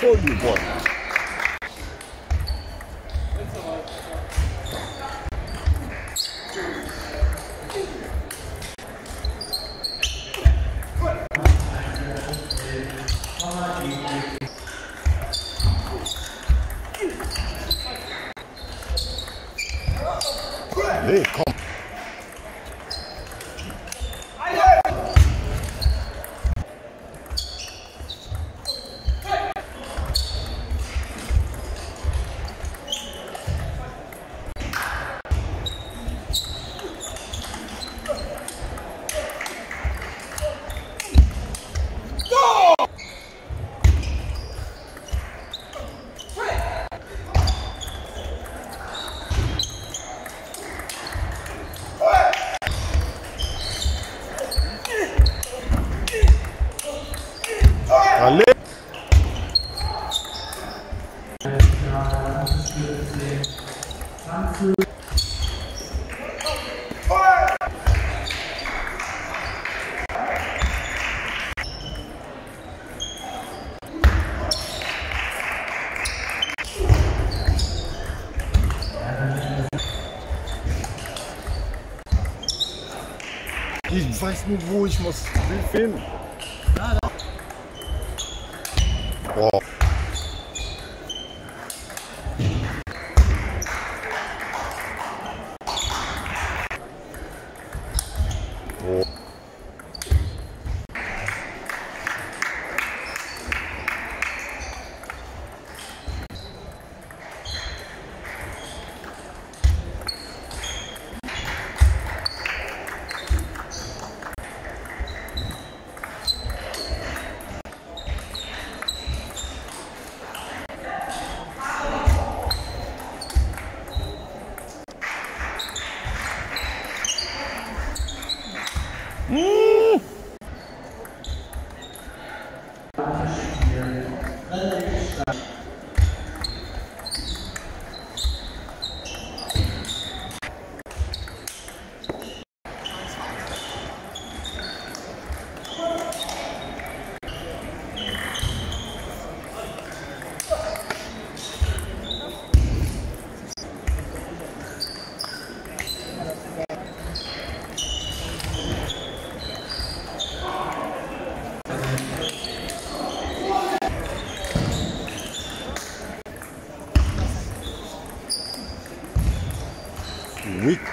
for you, boy. Come. Ich weiß nur, wo ich muss. Ich. Boah. Boah. Mm.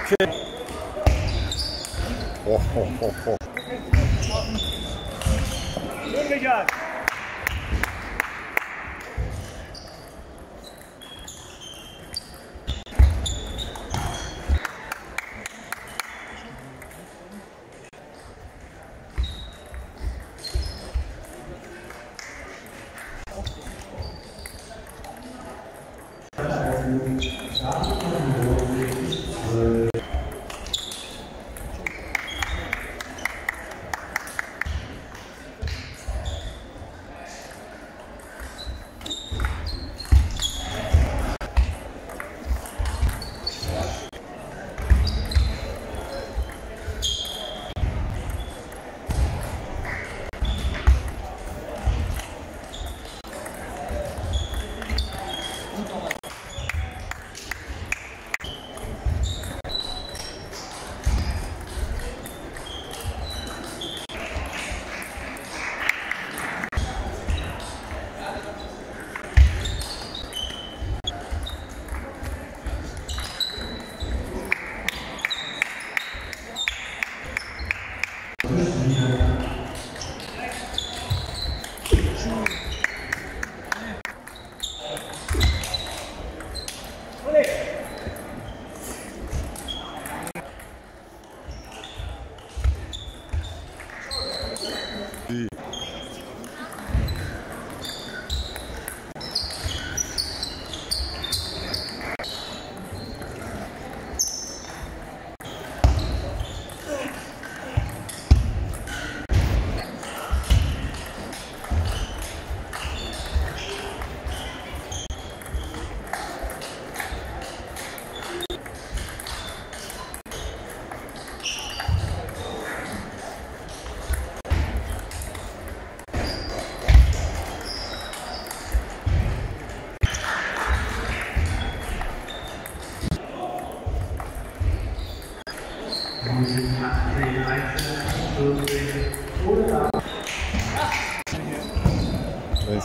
kick. Oh, oh, oh, oh. Good.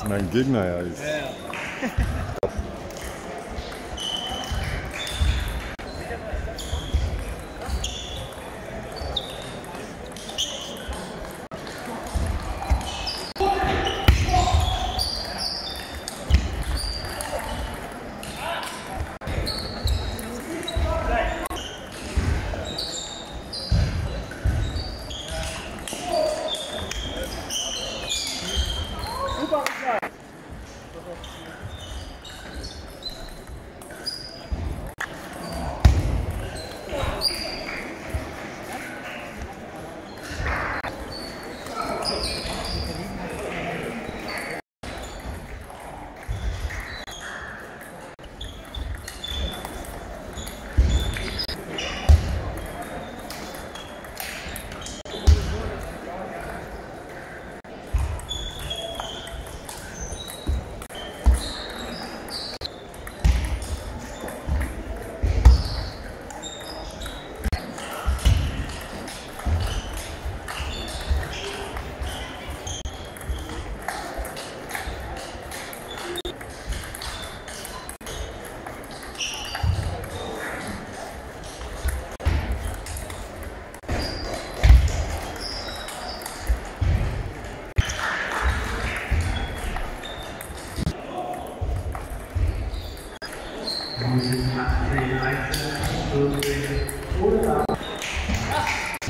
Mein Gegner ja ist.